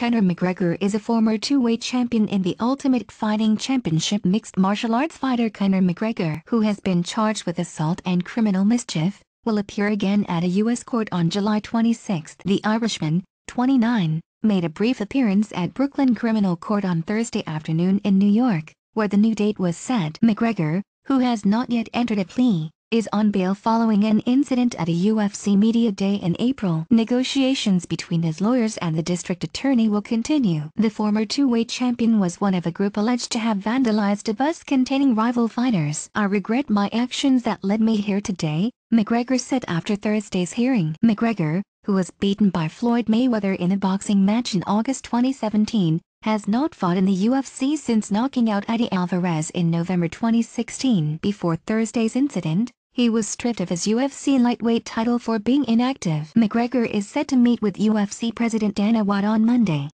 Conor McGregor is a former two-weight champion in the Ultimate Fighting Championship mixed martial arts fighter Conor McGregor who has been charged with assault and criminal mischief, will appear again at a U.S. court on July 26. The Irishman, 29, made a brief appearance at Brooklyn Criminal Court on Thursday afternoon in New York, where the new date was set. McGregor, who has not yet entered a plea, is on bail following an incident at a UFC media day in April. Negotiations between his lawyers and the district attorney will continue. The former two-weight champion was one of a group alleged to have vandalized a bus containing rival fighters. I regret my actions that led me here today, McGregor said after Thursday's hearing. McGregor, who was beaten by Floyd Mayweather in a boxing match in August 2017, has not fought in the UFC since knocking out Eddie Alvarez in November 2016. Before Thursday's incident, he was stripped of his UFC lightweight title for being inactive. McGregor is set to meet with UFC President Dana White on Monday.